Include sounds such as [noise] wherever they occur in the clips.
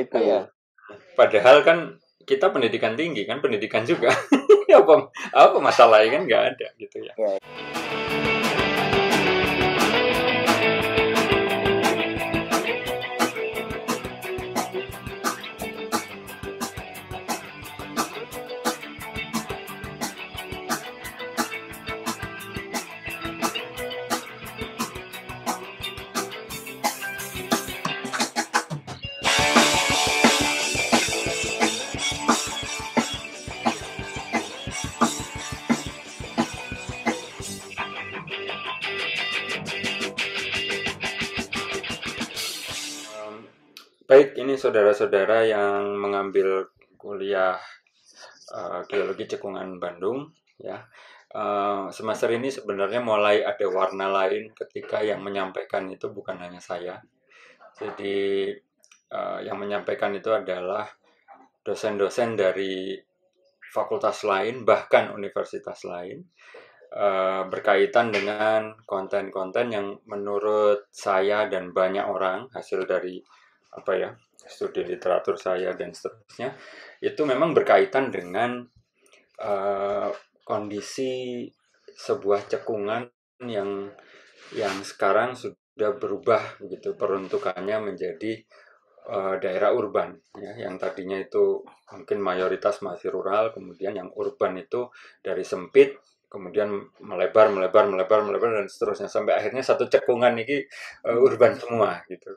itu. Iya. Padahal kan kita pendidikan tinggi kan pendidikan juga. [laughs] apa apa masalahnya kan nggak ada gitu ya. Ya. Saudara-saudara yang mengambil kuliah uh, geologi cekungan Bandung, ya. Uh, semester ini sebenarnya mulai ada warna lain ketika yang menyampaikan itu bukan hanya saya. Jadi uh, yang menyampaikan itu adalah dosen-dosen dari fakultas lain, bahkan universitas lain, uh, berkaitan dengan konten-konten yang menurut saya dan banyak orang hasil dari apa ya studi literatur saya dan seterusnya itu memang berkaitan dengan uh, kondisi sebuah cekungan yang yang sekarang sudah berubah begitu peruntukannya menjadi uh, daerah urban ya. Yang tadinya itu mungkin mayoritas masih rural kemudian yang urban itu dari sempit kemudian melebar melebar melebar melebar dan seterusnya. Sampai akhirnya satu cekungan ini uh, urban semua gitu.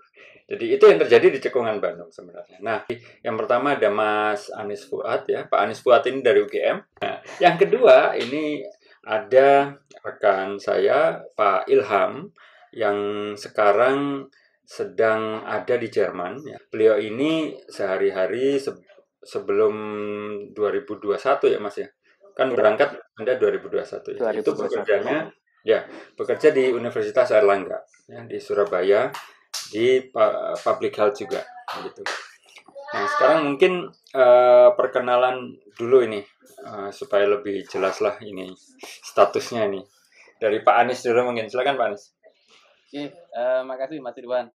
Jadi itu yang terjadi di cekungan Bandung sebenarnya. Nah yang pertama ada Mas Anis Fuad ya. Pak Anis Fuad ini dari UGM. Nah, yang kedua ini ada rekan saya Pak Ilham yang sekarang sedang ada di Jerman ya. beliau ini sehari-hari se sebelum 2021 ya Mas ya kan berangkat Anda 2021 ya. 2021. Itu bekerjanya ya, bekerja di Universitas Airlangga ya di Surabaya di pu- Public Health juga gitu. Nah, sekarang mungkin eh, perkenalan dulu ini eh, supaya lebih jelas lah ini statusnya ini. Dari Pak Anies dulu mungkin. Silakan Pak Anies. Oke, eh, makasih Mas Irwan.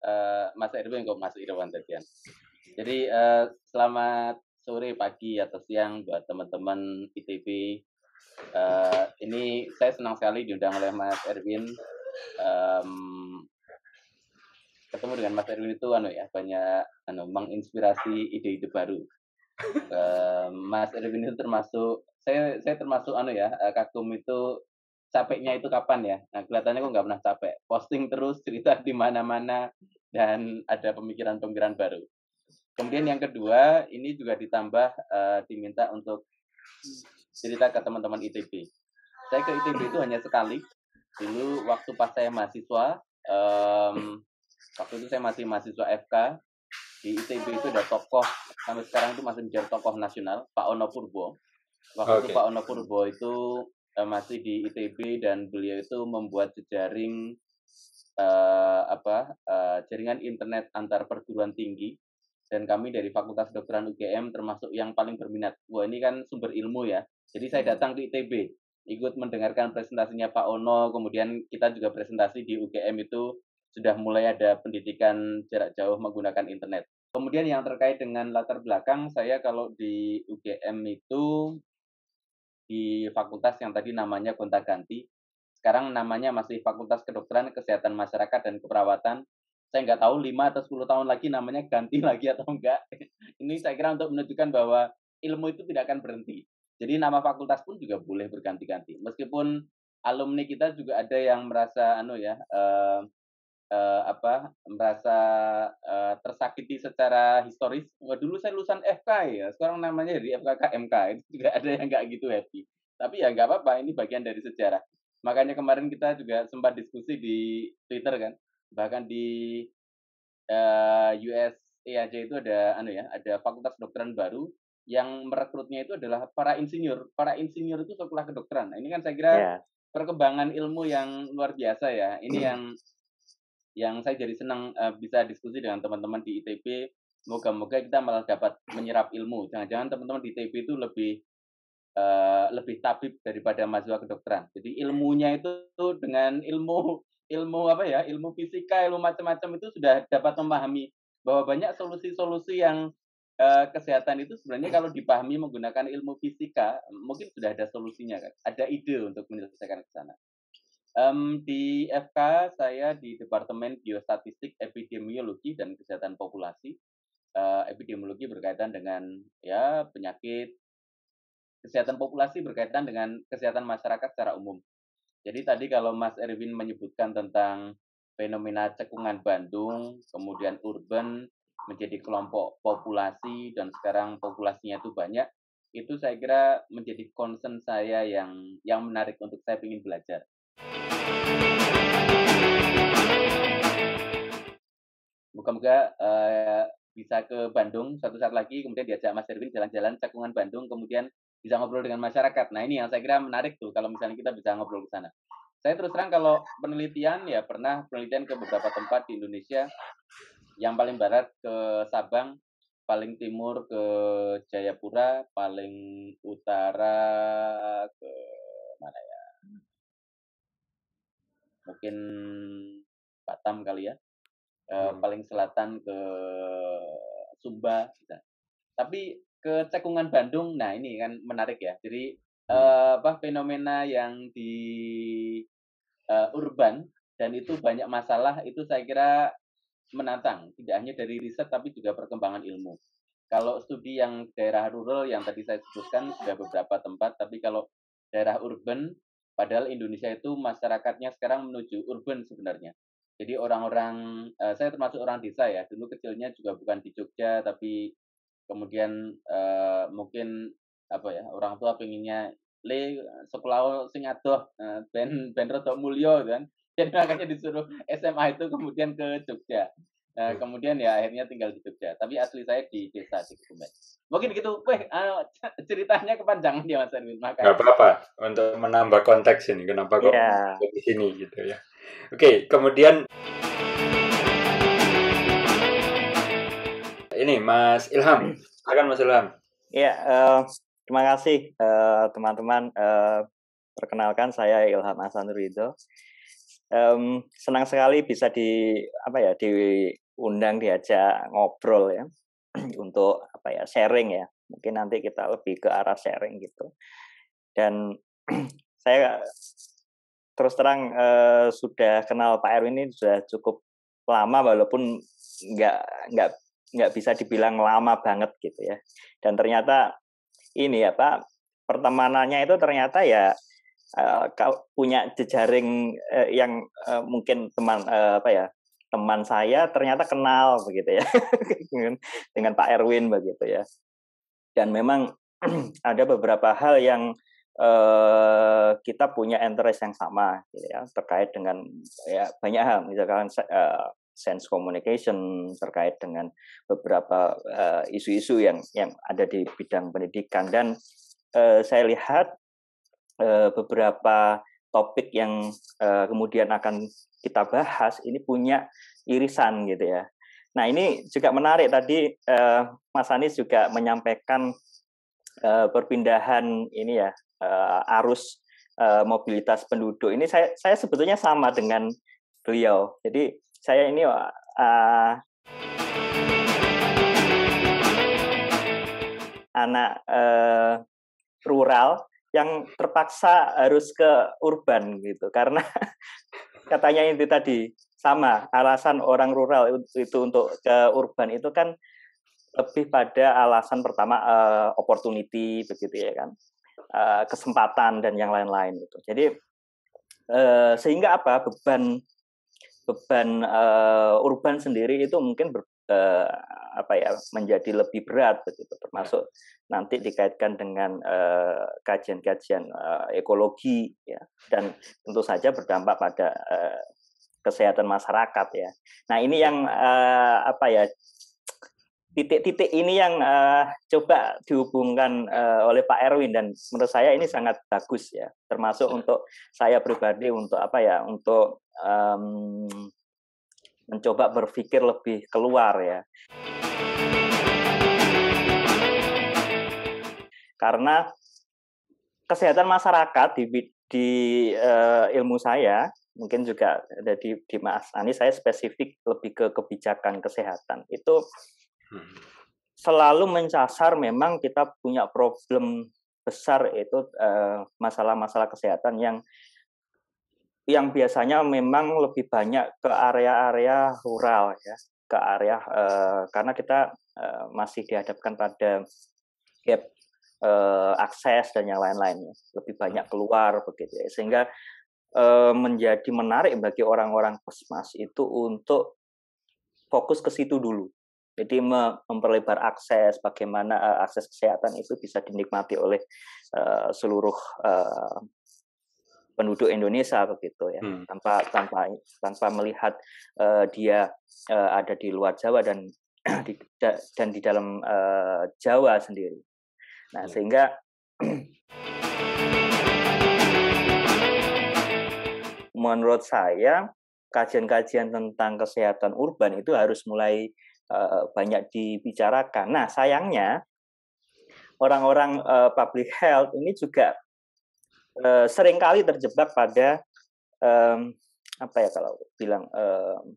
Eh, Mas Irwan kok Mas Irwan tadian. Jadi eh, selamat sore, pagi atau siang buat teman-teman ITB. Eh, ini saya senang sekali diundang oleh Mas Erwin. Em, ketemu dengan Mas Erwin itu anu ya banyak anu menginspirasi ide-ide baru. Eh, Mas Erwin itu termasuk saya saya termasuk anu ya eh, kagum itu capeknya itu kapan ya? Nah kelihatannya kok nggak pernah capek. Posting terus cerita di mana-mana dan ada pemikiran-pemikiran baru. Kemudian yang kedua ini juga ditambah eh, diminta untuk cerita ke teman-teman ITB. Saya ke ITB itu hanya sekali. Dulu waktu pas saya mahasiswa, em, waktu itu saya masih mahasiswa FK di ITB itu ada tokoh sampai sekarang itu masih menjadi tokoh nasional Pak Ono Purbo. Waktu itu Oke. Pak Ono Purbo itu eh, masih di ITB dan beliau itu membuat jejaring eh, apa eh, jaringan internet antar perguruan tinggi dan kami dari Fakultas Kedokteran UGM termasuk yang paling berminat. Wah ini kan sumber ilmu ya. Jadi saya datang ke ITB ikut mendengarkan presentasinya Pak Ono, kemudian kita juga presentasi di UGM itu sudah mulai ada pendidikan jarak jauh menggunakan internet. Kemudian yang terkait dengan latar belakang saya kalau di UGM itu di fakultas yang tadi namanya gonta-ganti. Sekarang namanya masih Fakultas Kedokteran, Kesehatan Masyarakat dan Keperawatan. Saya nggak tahu 5 atau 10 tahun lagi namanya ganti [laughs] lagi atau enggak. Ini saya kira untuk menunjukkan bahwa ilmu itu tidak akan berhenti. Jadi nama fakultas pun juga boleh berganti-ganti. Meskipun alumni kita juga ada yang merasa anu ya eh, eh, apa merasa eh, tersakiti secara historis. Wah, dulu saya lulusan FK ya, sekarang namanya jadi FKK MK. [laughs] Itu juga ada yang nggak gitu happy. Tapi ya nggak apa-apa, ini bagian dari sejarah. Makanya kemarin kita juga sempat diskusi di Twitter kan, bahkan di eh, US EAJ itu ada anu ya, ada fakultas kedokteran baru yang merekrutnya itu adalah para insinyur. Para insinyur itu sekolah kedokteran. Nah, ini kan saya kira Ya. perkembangan ilmu yang luar biasa ya. Ini yang yang saya jadi senang eh, bisa diskusi dengan teman-teman di ITB. Moga-moga kita malah dapat menyerap ilmu. Jangan-jangan teman-teman di ITB itu lebih uh, lebih tabib daripada mahasiswa kedokteran. Jadi ilmunya itu dengan ilmu ilmu apa ya, ilmu fisika, ilmu macam-macam itu sudah dapat memahami bahwa banyak solusi-solusi yang uh, kesehatan itu sebenarnya kalau dipahami menggunakan ilmu fisika mungkin sudah ada solusinya kan, ada ide untuk menyelesaikan ke sana. Um, di FK saya di Departemen Biostatistik, Epidemiologi dan Kesehatan Populasi. Uh, epidemiologi berkaitan dengan ya penyakit, kesehatan populasi berkaitan dengan kesehatan masyarakat secara umum. Jadi tadi kalau Mas Erwin menyebutkan tentang fenomena cekungan Bandung, kemudian urban menjadi kelompok populasi dan sekarang populasinya itu banyak, itu saya kira menjadi concern saya yang yang menarik untuk saya ingin belajar. Moga-moga uh, bisa ke Bandung suatu saat lagi, kemudian diajak Mas Erwin jalan-jalan cekungan Bandung, kemudian bisa ngobrol dengan masyarakat. Nah ini yang saya kira menarik tuh kalau misalnya kita bisa ngobrol ke sana. Saya terus terang kalau penelitian ya pernah penelitian ke beberapa tempat di Indonesia, yang paling barat ke Sabang, paling timur ke Jayapura, paling utara ke mana ya? Mungkin Batam kali ya. hmm. paling selatan ke Sumba. Tapi ke cekungan Bandung, nah ini kan menarik ya. Jadi hmm. uh, apa fenomena yang di uh, urban dan itu banyak masalah itu saya kira menantang, tidak hanya dari riset tapi juga perkembangan ilmu. Kalau studi yang daerah rural yang tadi saya sebutkan sudah beberapa tempat, tapi kalau daerah urban, padahal Indonesia itu masyarakatnya sekarang menuju urban sebenarnya. Jadi orang-orang, uh, saya termasuk orang desa ya, dulu kecilnya juga bukan di Jogja, tapi kemudian uh, mungkin apa ya orang tua pengennya le sekolah sing adoh uh, ben ben rada mulya kan [laughs] jadi makanya disuruh SMA itu kemudian ke Jogja Nah, kemudian ya akhirnya tinggal di Jogja. Tapi asli saya di desa di Kebumen. Mungkin gitu. Weh, uh, [laughs] ceritanya kepanjangan ya Mas Erwin. Maka. Gak apa-apa. Untuk menambah konteks ini. Kenapa kok yeah. di sini gitu ya. Oke, kemudian ini Mas Ilham. Silakan Mas Ilham. Iya, uh, terima kasih eh, teman-teman. Uh, uh, perkenalkan saya Ilham Hasan Ridho. Um, senang sekali bisa di apa ya diundang diajak ngobrol ya [clears throat] untuk apa ya sharing ya. Mungkin nanti kita lebih ke arah sharing gitu. Dan [clears throat] saya terus terang uh, sudah kenal Pak Erwin ini sudah cukup lama walaupun nggak nggak nggak bisa dibilang lama banget gitu ya. Dan ternyata ini ya Pak, pertemanannya itu ternyata ya uh, punya jejaring uh, yang uh, mungkin teman apa ya teman saya ternyata kenal begitu ya [laughs] dengan, Pak Erwin begitu ya. Dan memang [clears throat] ada beberapa hal yang kita punya interest yang sama gitu ya terkait dengan ya banyak hal misalkan sense communication terkait dengan beberapa isu-isu uh, yang yang ada di bidang pendidikan dan uh, saya lihat uh, beberapa topik yang uh, kemudian akan kita bahas ini punya irisan gitu ya. Nah ini juga menarik tadi uh, Mas Anies juga menyampaikan uh, perpindahan ini ya uh, arus mobilitas penduduk ini saya saya sebetulnya sama dengan beliau. Jadi saya ini uh, anak uh, rural yang terpaksa harus ke urban gitu. Karena [laughs] katanya itu tadi sama alasan orang rural itu untuk ke urban itu kan lebih pada alasan pertama uh, opportunity begitu ya kan uh, kesempatan dan yang lain-lain itu jadi uh, sehingga apa? Beban beban uh, urban sendiri itu mungkin ber, uh, apa ya menjadi lebih berat begitu. Termasuk nanti dikaitkan dengan kajian-kajian uh, uh, ekologi ya. Dan tentu saja berdampak pada uh, kesehatan masyarakat ya. Nah ini yang uh, apa ya titik-titik ini yang uh, coba dihubungkan uh, oleh Pak Erwin. Dan menurut saya ini sangat bagus ya. Termasuk untuk saya pribadi untuk apa ya untuk um, mencoba berpikir lebih keluar ya. Karena kesehatan masyarakat di di uh, ilmu saya mungkin juga ada di, di Mas Ani saya spesifik lebih ke kebijakan kesehatan itu hmm. selalu mencasar memang kita punya problem besar itu masalah-masalah uh, kesehatan yang yang biasanya memang lebih banyak ke area-area rural ya ke area uh, karena kita uh, masih dihadapkan pada gap uh, akses dan yang lain-lainnya lebih banyak hmm. keluar begitu ya sehingga uh, menjadi menarik bagi orang-orang puskesmas itu untuk fokus ke situ dulu jadi memperlebar akses bagaimana uh, akses kesehatan itu bisa dinikmati oleh uh, seluruh uh, penduduk Indonesia begitu ya hmm. tanpa tanpa tanpa melihat uh, dia uh, ada di luar Jawa dan [clears throat] di, dan di dalam uh, Jawa sendiri. Nah hmm. sehingga [clears throat] menurut saya kajian-kajian tentang kesehatan urban itu harus mulai uh, banyak dibicarakan. Nah sayangnya orang-orang uh, public health ini juga uh, sering kali terjebak pada um, apa ya kalau bilang um,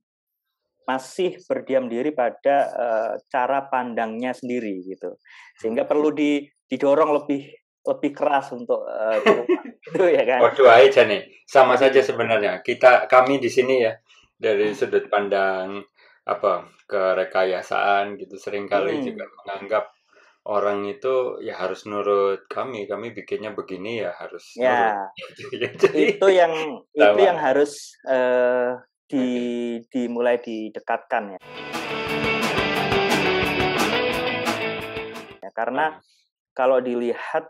masih berdiam diri pada uh, cara pandangnya sendiri gitu sehingga perlu di, didorong lebih lebih keras untuk uh, [laughs] itu ya kan. Oh aja nih sama saja sebenarnya kita kami di sini ya dari sudut pandang apa kerekayasaan gitu sering kali hmm. juga menganggap orang itu ya harus nurut kami kami bikinnya begini ya harus ya [laughs] Jadi, itu yang itu yang harus uh, di dimulai didekatkan ya. ya karena hmm. kalau dilihat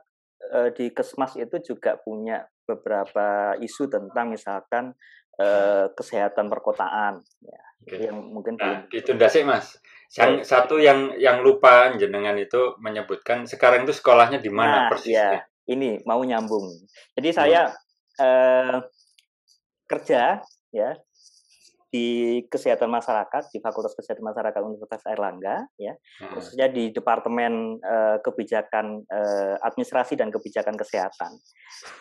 uh, di kesmas itu juga punya beberapa isu tentang misalkan uh, kesehatan perkotaan ya okay. yang mungkin nah, belum itu sih mas yang satu yang yang lupa jenengan itu menyebutkan sekarang itu sekolahnya di mana nah, persisnya? Ya, ini mau nyambung. Jadi hmm. saya eh, kerja ya di kesehatan masyarakat di Fakultas Kesehatan Masyarakat Universitas Airlangga ya hmm. khususnya di Departemen eh, Kebijakan eh, Administrasi dan Kebijakan Kesehatan.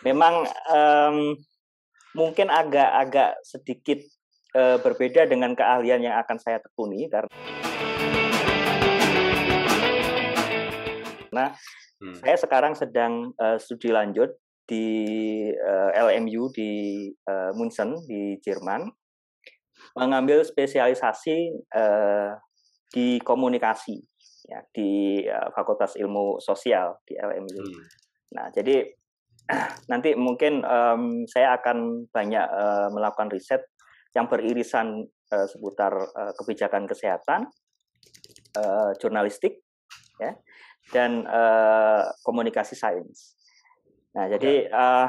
Memang eh, mungkin agak-agak sedikit uh, berbeda dengan keahlian yang akan saya tekuni karena nah hmm. saya sekarang sedang uh, studi lanjut di uh, LMU di uh, di Jerman mengambil spesialisasi uh, di komunikasi ya di uh, Fakultas Ilmu Sosial di LMU. Hmm. Nah, jadi [clears throat] nanti mungkin um, saya akan banyak uh, melakukan riset yang beririsan uh, seputar uh, kebijakan kesehatan, uh, jurnalistik, ya, dan uh, komunikasi sains. Nah, jadi uh,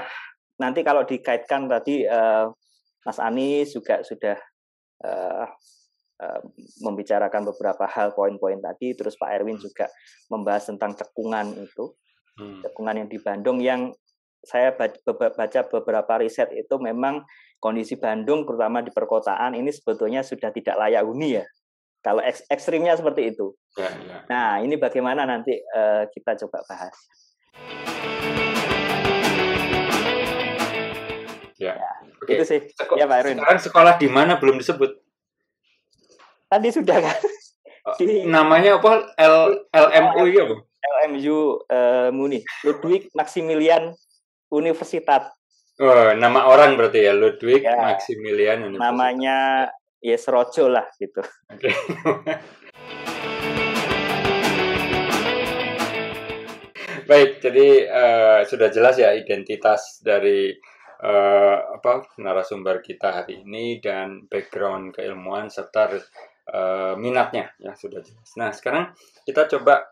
nanti kalau dikaitkan tadi uh, Mas Anies juga sudah uh, uh, membicarakan beberapa hal poin-poin tadi, terus Pak Erwin hmm. juga membahas tentang cekungan itu, hmm. cekungan yang di Bandung yang saya baca beberapa riset itu memang kondisi Bandung terutama di perkotaan ini sebetulnya sudah tidak layak huni ya. Kalau ek ekstrimnya seperti itu. Ya, ya. Nah, ini bagaimana nanti uh, kita coba bahas. Ya. ya Oke. Itu sih. Seko ya, Pak Erwin. Sekarang sekolah di mana belum disebut? Tadi sudah kan. Oh, di, namanya apa? L LMU ya, Bu? LMU uh, Muni. Ludwig Maximilian Universitas. Oh, nama orang berarti ya Ludwig ya, Maximilian. Namanya Yes Rojo lah gitu. Okay. [laughs] Baik, jadi uh, sudah jelas ya identitas dari uh, apa narasumber kita hari ini dan background keilmuan serta uh, minatnya ya sudah jelas. Nah, sekarang kita coba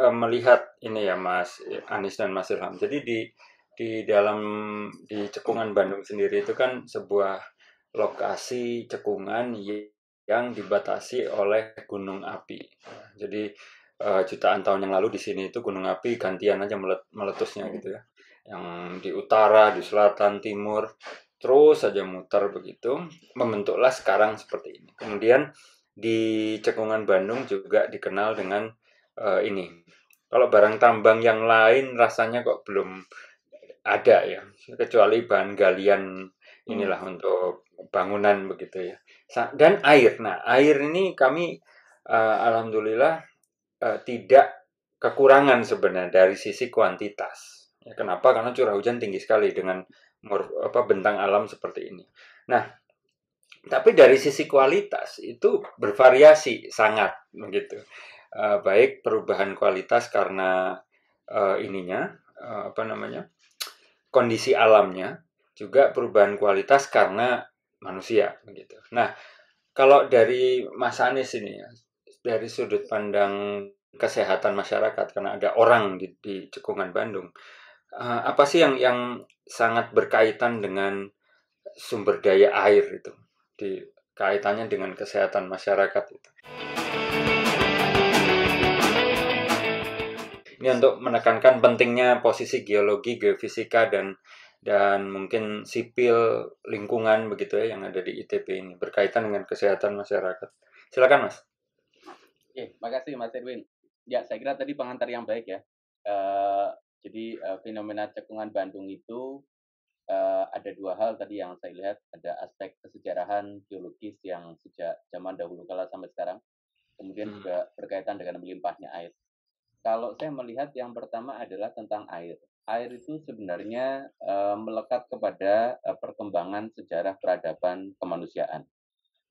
melihat ini ya Mas Anis dan Mas Ilham. Jadi di di dalam di cekungan Bandung sendiri itu kan sebuah lokasi cekungan yang dibatasi oleh gunung api. Jadi uh, jutaan tahun yang lalu di sini itu gunung api gantian aja meletusnya gitu ya. Yang di utara, di selatan, timur terus saja muter begitu membentuklah sekarang seperti ini. Kemudian di cekungan Bandung juga dikenal dengan uh, ini. Kalau barang tambang yang lain rasanya kok belum ada ya, kecuali bahan galian inilah hmm. untuk bangunan begitu ya. Dan air. Nah, air ini kami uh, alhamdulillah uh, tidak kekurangan sebenarnya dari sisi kuantitas. Ya, kenapa? Karena curah hujan tinggi sekali dengan apa bentang alam seperti ini. Nah, tapi dari sisi kualitas itu bervariasi sangat begitu. Uh, baik perubahan kualitas karena uh, ininya uh, apa namanya kondisi alamnya, juga perubahan kualitas karena manusia begitu. Nah, kalau dari Mas Anies ini ya, dari sudut pandang kesehatan masyarakat karena ada orang di, di cekungan Bandung, uh, apa sih yang yang sangat berkaitan dengan sumber daya air itu di kaitannya dengan kesehatan masyarakat itu? Ini untuk menekankan pentingnya posisi geologi, geofisika dan dan mungkin sipil lingkungan begitu ya yang ada di ITB ini berkaitan dengan kesehatan masyarakat. Silakan Mas. Oke, makasih Mas Erwin. Ya, saya kira tadi pengantar yang baik ya. Uh, jadi uh, fenomena cekungan Bandung itu uh, ada dua hal tadi yang saya lihat. Ada aspek kesejarahan geologis yang sejak zaman dahulu kala sampai sekarang. Kemudian hmm. juga berkaitan dengan melimpahnya air. Kalau saya melihat yang pertama adalah tentang air air itu sebenarnya uh, melekat kepada uh, perkembangan sejarah peradaban kemanusiaan.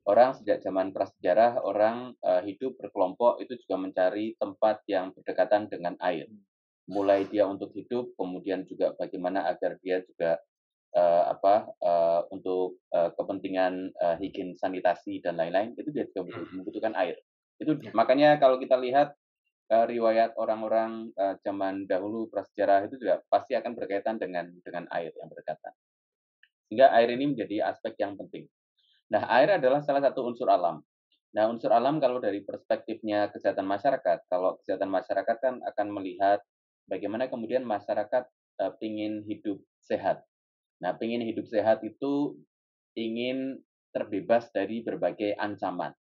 Orang sejak zaman prasejarah, orang uh, hidup berkelompok itu juga mencari tempat yang berdekatan dengan air. Mulai dia untuk hidup, kemudian juga bagaimana agar dia juga uh, apa uh, untuk uh, kepentingan uh, higien sanitasi dan lain-lain itu dia juga membutuhkan air. Itu ya. makanya kalau kita lihat uh, riwayat orang-orang uh, zaman dahulu prasejarah itu juga pasti akan berkaitan dengan dengan air yang berdekatan. Sehingga air ini menjadi aspek yang penting. Nah, air adalah salah satu unsur alam. Nah, unsur alam kalau dari perspektifnya kesehatan masyarakat, kalau kesehatan masyarakat kan akan melihat bagaimana kemudian masyarakat uh, ingin hidup sehat. Nah, ingin hidup sehat itu ingin terbebas dari berbagai ancaman.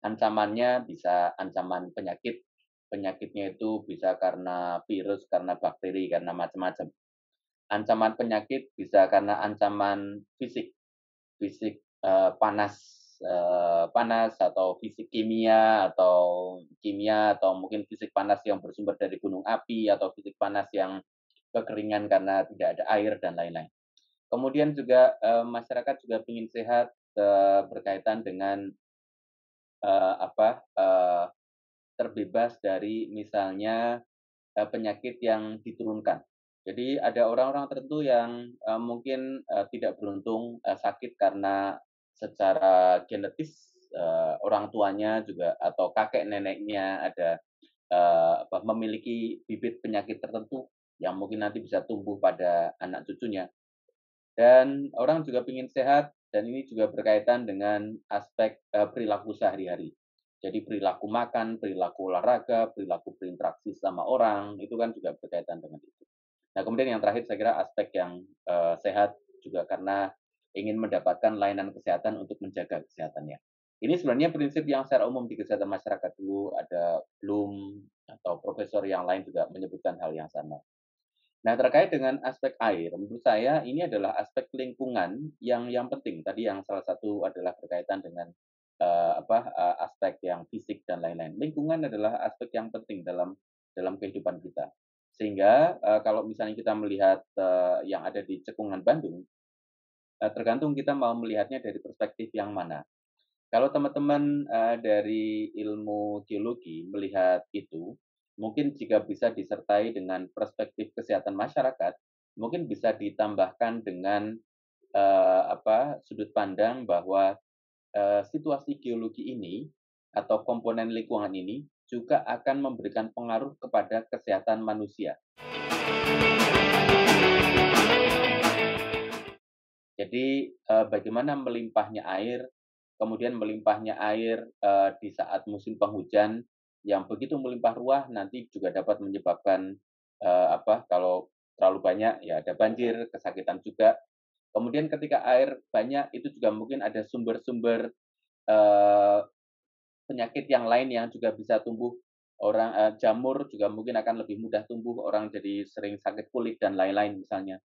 Ancamannya bisa ancaman penyakit. Penyakitnya itu bisa karena virus, karena bakteri, karena macam-macam. Ancaman penyakit bisa karena ancaman fisik. Fisik eh, panas eh, panas atau fisik kimia atau kimia atau mungkin fisik panas yang bersumber dari gunung api atau fisik panas yang kekeringan karena tidak ada air dan lain-lain. Kemudian juga eh, masyarakat juga ingin sehat eh, berkaitan dengan uh, apa uh, terbebas dari misalnya uh, penyakit yang diturunkan. Jadi ada orang-orang tertentu yang uh, mungkin uh, tidak beruntung uh, sakit karena secara genetis uh, orang tuanya juga atau kakek neneknya ada uh, memiliki bibit penyakit tertentu yang mungkin nanti bisa tumbuh pada anak cucunya. Dan orang juga ingin sehat dan ini juga berkaitan dengan aspek uh, perilaku sehari-hari. Jadi perilaku makan, perilaku olahraga, perilaku berinteraksi sama orang, itu kan juga berkaitan dengan itu. Nah, kemudian yang terakhir saya kira aspek yang uh, sehat juga karena ingin mendapatkan layanan kesehatan untuk menjaga kesehatannya. Ini sebenarnya prinsip yang secara umum di kesehatan masyarakat dulu ada Bloom atau profesor yang lain juga menyebutkan hal yang sama. Nah, terkait dengan aspek air, menurut saya ini adalah aspek lingkungan yang yang penting. Tadi yang salah satu adalah berkaitan dengan uh, apa uh, aspek yang fisik dan lain-lain. Lingkungan adalah aspek yang penting dalam dalam kehidupan kita. Sehingga uh, kalau misalnya kita melihat uh, yang ada di cekungan Bandung, uh, tergantung kita mau melihatnya dari perspektif yang mana. Kalau teman-teman uh, dari ilmu geologi melihat itu, mungkin jika bisa disertai dengan perspektif kesehatan masyarakat, mungkin bisa ditambahkan dengan uh, apa sudut pandang bahwa uh, situasi geologi ini atau komponen lingkungan ini juga akan memberikan pengaruh kepada kesehatan manusia. Jadi uh, bagaimana melimpahnya air, kemudian melimpahnya air uh, di saat musim penghujan yang begitu melimpah ruah nanti juga dapat menyebabkan uh, apa kalau terlalu banyak ya ada banjir, kesakitan juga. Kemudian ketika air banyak itu juga mungkin ada sumber-sumber uh, penyakit yang lain yang juga bisa tumbuh orang uh, jamur juga mungkin akan lebih mudah tumbuh, orang jadi sering sakit kulit dan lain-lain misalnya.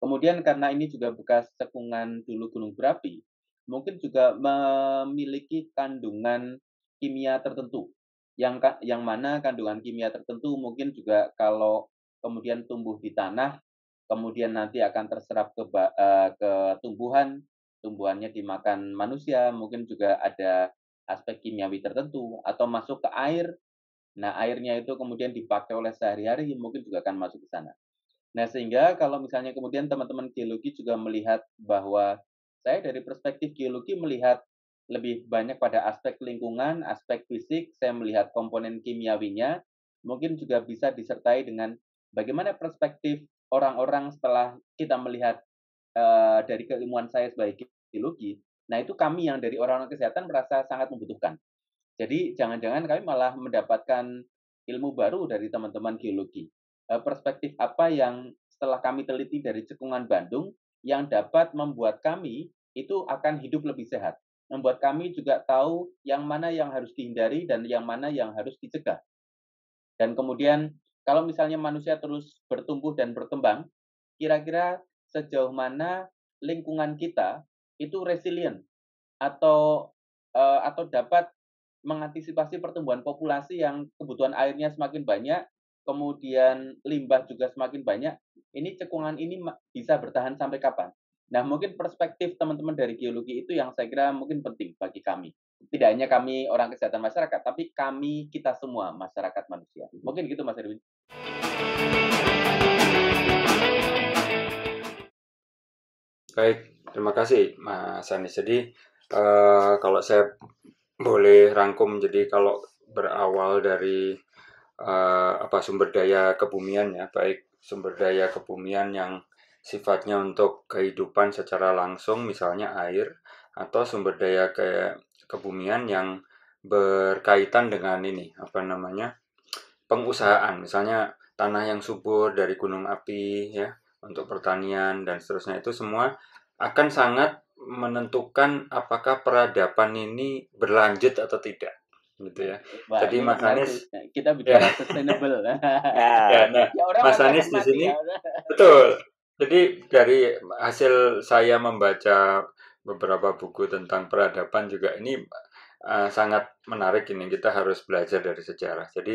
Kemudian karena ini juga bekas cekungan dulu gunung berapi, mungkin juga memiliki kandungan kimia tertentu. Yang yang mana kandungan kimia tertentu mungkin juga kalau kemudian tumbuh di tanah, kemudian nanti akan terserap ke uh, ke tumbuhan, tumbuhannya dimakan manusia, mungkin juga ada aspek kimiawi tertentu atau masuk ke air. Nah, airnya itu kemudian dipakai oleh sehari-hari mungkin juga akan masuk ke sana. Nah, sehingga kalau misalnya kemudian teman-teman geologi juga melihat bahwa saya dari perspektif geologi melihat lebih banyak pada aspek lingkungan, aspek fisik, saya melihat komponen kimiawinya, mungkin juga bisa disertai dengan bagaimana perspektif orang-orang setelah kita melihat uh, dari keilmuan saya sebagai geologi, Nah, itu kami yang dari orang-orang kesehatan merasa sangat membutuhkan. Jadi, jangan-jangan kami malah mendapatkan ilmu baru dari teman-teman geologi. Eh, perspektif apa yang setelah kami teliti dari cekungan Bandung yang dapat membuat kami itu akan hidup lebih sehat. Membuat kami juga tahu yang mana yang harus dihindari dan yang mana yang harus dicegah. Dan kemudian kalau misalnya manusia terus bertumbuh dan berkembang, kira-kira sejauh mana lingkungan kita itu resilient atau uh, atau dapat mengantisipasi pertumbuhan populasi yang kebutuhan airnya semakin banyak, kemudian limbah juga semakin banyak. Ini cekungan ini bisa bertahan sampai kapan? Nah, mungkin perspektif teman-teman dari geologi itu yang saya kira mungkin penting bagi kami. Tidak hanya kami orang kesehatan masyarakat, tapi kami kita semua masyarakat manusia. Mungkin gitu Mas Erwin. Baik, Terima kasih Mas Anies. Jadi uh, kalau saya boleh rangkum, jadi kalau berawal dari uh, apa sumber daya kebumian ya, baik sumber daya kebumian yang sifatnya untuk kehidupan secara langsung, misalnya air, atau sumber daya ke kebumian yang berkaitan dengan ini apa namanya pengusahaan, misalnya tanah yang subur dari gunung api ya untuk pertanian dan seterusnya itu semua akan sangat menentukan apakah peradaban ini berlanjut atau tidak gitu ya. Wah, Jadi Mas Anies kita bicara ya. sustainable. ya, [laughs] nah, ya, Mas Anies di sini ya. betul. Jadi dari hasil saya membaca beberapa buku tentang peradaban juga ini uh, sangat menarik ini kita harus belajar dari sejarah. Jadi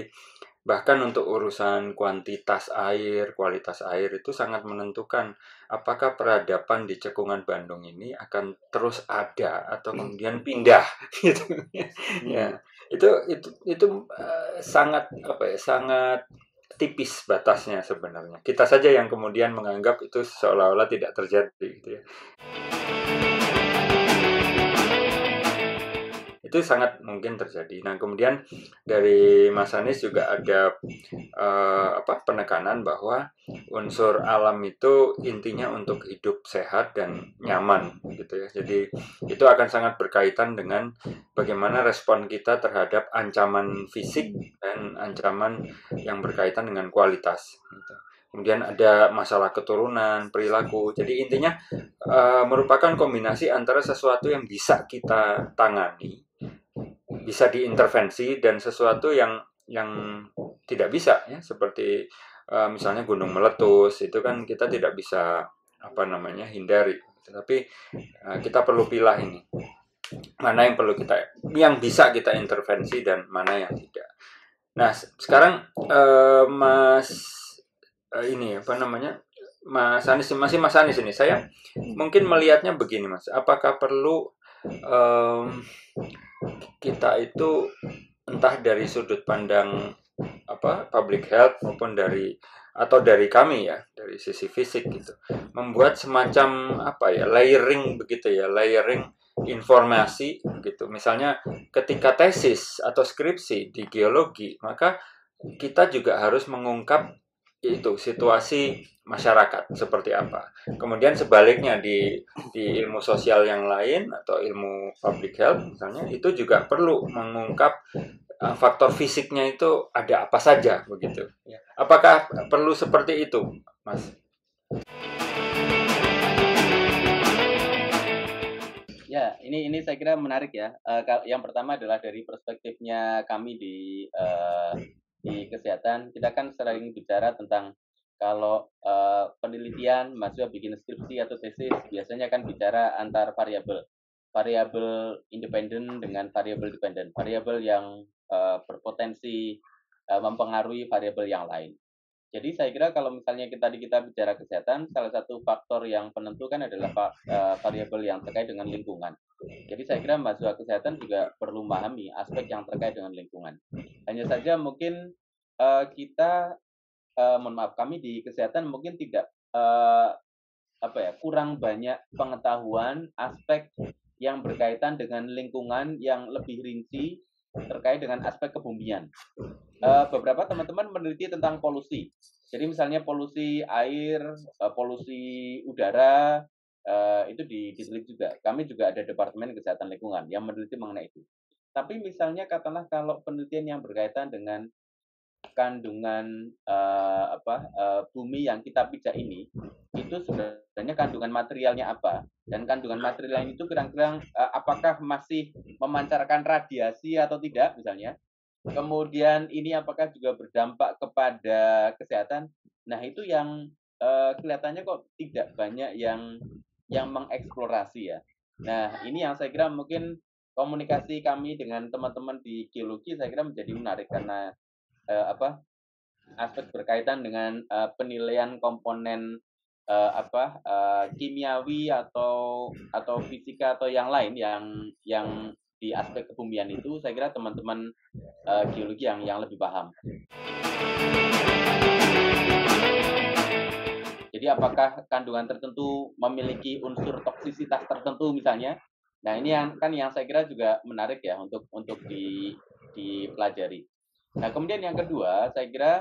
Bahkan untuk urusan kuantitas air, kualitas air itu sangat menentukan apakah peradaban di cekungan Bandung ini akan terus ada atau hmm. kemudian pindah [laughs] gitu. ya. Itu itu itu uh, sangat apa ya? sangat tipis batasnya sebenarnya. Kita saja yang kemudian menganggap itu seolah-olah tidak terjadi gitu ya. Itu sangat mungkin terjadi. Nah kemudian dari Mas Anies juga ada uh, apa penekanan bahwa unsur alam itu intinya untuk hidup sehat dan nyaman gitu ya. Jadi itu akan sangat berkaitan dengan bagaimana respon kita terhadap ancaman fisik dan ancaman yang berkaitan dengan kualitas. Gitu kemudian ada masalah keturunan, perilaku. Jadi intinya uh, merupakan kombinasi antara sesuatu yang bisa kita tangani bisa diintervensi dan sesuatu yang yang tidak bisa ya. Seperti uh, misalnya gunung meletus itu kan kita tidak bisa apa namanya hindari. Tetapi uh, kita perlu pilah ini. Mana yang perlu kita yang bisa kita intervensi dan mana yang tidak. Nah sekarang uh, mas uh, ini apa namanya Mas Anies masih Mas Anies ini saya mungkin melihatnya begini Mas. Apakah perlu um, kita itu entah dari sudut pandang apa public health maupun dari atau dari kami ya dari sisi fisik gitu membuat semacam apa ya layering begitu ya layering informasi gitu. Misalnya ketika tesis atau skripsi di geologi maka kita juga harus mengungkap itu situasi masyarakat seperti apa. Kemudian sebaliknya di di ilmu sosial yang lain atau ilmu public health misalnya itu juga perlu mengungkap uh, faktor fisiknya itu ada apa saja begitu. Ya. Apakah perlu seperti itu, Mas? Ya, ini ini saya kira menarik ya. Uh, yang pertama adalah dari perspektifnya kami di uh, di kesehatan. Kita kan sering bicara tentang kalau uh, penelitian mahasiswa bikin skripsi atau tesis biasanya kan bicara antar variabel. Variabel independen dengan variabel dependen. Variabel yang uh, berpotensi uh, mempengaruhi variabel yang lain jadi saya kira kalau misalnya kita di kita bicara kesehatan, salah satu faktor yang penentu kan adalah uh, variabel yang terkait dengan lingkungan. Jadi saya kira mahasiswa kesehatan juga perlu memahami aspek yang terkait dengan lingkungan. Hanya saja mungkin uh, kita uh, mohon maaf kami di kesehatan mungkin tidak uh, apa ya kurang banyak pengetahuan aspek yang berkaitan dengan lingkungan yang lebih rinci terkait dengan aspek kebumian. Uh, beberapa teman-teman meneliti tentang polusi. Jadi misalnya polusi air, uh, polusi udara, uh, itu diteliti juga. Kami juga ada Departemen Kesehatan Lingkungan yang meneliti mengenai itu. Tapi misalnya katakanlah kalau penelitian yang berkaitan dengan kandungan uh, apa uh, bumi yang kita pijak ini itu sebenarnya kandungan materialnya apa? Dan kandungan material itu kira-kira uh, apakah masih memancarkan radiasi atau tidak misalnya? Kemudian ini apakah juga berdampak kepada kesehatan? Nah itu yang uh, kelihatannya kok tidak banyak yang yang mengeksplorasi ya. Nah ini yang saya kira mungkin komunikasi kami dengan teman-teman di geologi saya kira menjadi menarik karena uh, apa aspek berkaitan dengan uh, penilaian komponen uh, apa uh, kimiawi atau atau fisika atau yang lain yang yang di aspek kebumian itu saya kira teman-teman uh, geologi yang yang lebih paham. Jadi apakah kandungan tertentu memiliki unsur toksisitas tertentu misalnya? Nah ini yang kan yang saya kira juga menarik ya untuk untuk di dipelajari. Nah, kemudian yang kedua, saya kira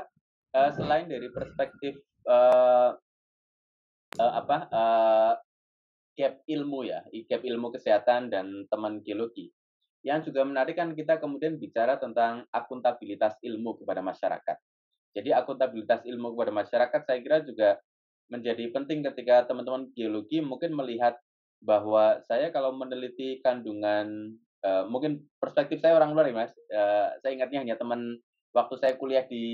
uh, selain dari perspektif uh, uh, apa uh, gap ilmu ya, gap ilmu kesehatan dan teman geologi, yang juga menarik kan kita kemudian bicara tentang akuntabilitas ilmu kepada masyarakat. Jadi akuntabilitas ilmu kepada masyarakat saya kira juga menjadi penting ketika teman-teman geologi mungkin melihat bahwa saya kalau meneliti kandungan uh, mungkin perspektif saya orang luar ya mas. Uh, saya ingatnya hanya teman waktu saya kuliah di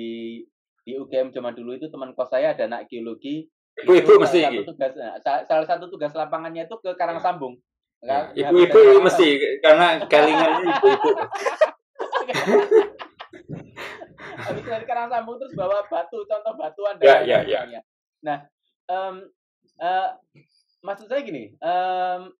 di UGM zaman dulu itu teman kos saya ada anak geologi ibu-ibu mesti satu tugas nah, salah satu tugas lapangannya itu ke Karang Sambung. Ya, ibu-ibu mesti karena galingannya ibu-ibu. [laughs] Habis dari Karang Sambung terus bawa batu contoh batuan ya, ya, ya. nah um, uh, maksud saya gini um,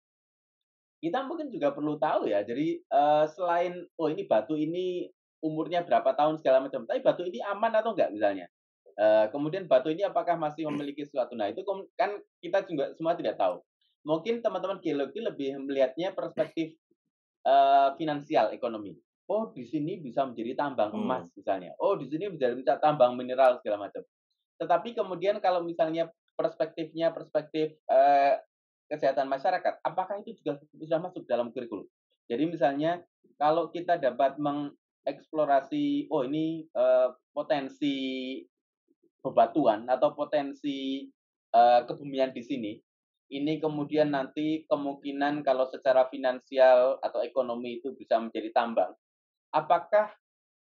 kita mungkin juga perlu tahu ya. Jadi uh, selain oh ini batu ini umurnya berapa tahun segala macam, tapi batu ini aman atau enggak misalnya. Uh, kemudian batu ini apakah masih memiliki sesuatu? Nah itu kan kita juga semua tidak tahu. Mungkin teman-teman geologi lebih melihatnya perspektif uh, finansial ekonomi. Oh di sini bisa menjadi tambang hmm. emas misalnya. Oh di sini bisa menjadi tambang mineral segala macam. Tetapi kemudian kalau misalnya perspektifnya perspektif uh, kesehatan masyarakat, apakah itu juga sudah masuk dalam kurikulum? Jadi misalnya kalau kita dapat mengeksplorasi, oh ini uh, potensi bebatuan atau potensi uh, kebumian di sini, ini kemudian nanti kemungkinan kalau secara finansial atau ekonomi itu bisa menjadi tambang, apakah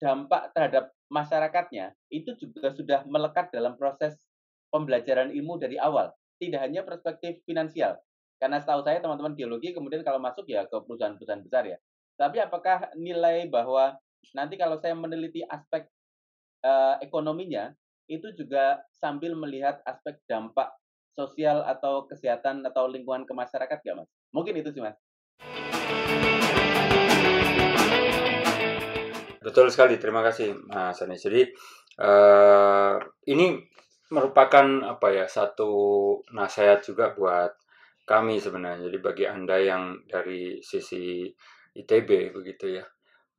dampak terhadap masyarakatnya itu juga sudah melekat dalam proses pembelajaran ilmu dari awal tidak hanya perspektif finansial. Karena setahu saya teman-teman geologi kemudian kalau masuk ya ke perusahaan-perusahaan besar ya. Tapi apakah nilai bahwa nanti kalau saya meneliti aspek uh, ekonominya itu juga sambil melihat aspek dampak sosial atau kesehatan atau lingkungan ke masyarakat nggak mas? Mungkin itu sih mas. Betul sekali, terima kasih Mas Anies. Jadi uh, ini merupakan apa ya satu nasihat juga buat kami sebenarnya. Jadi bagi anda yang dari sisi ITB begitu ya,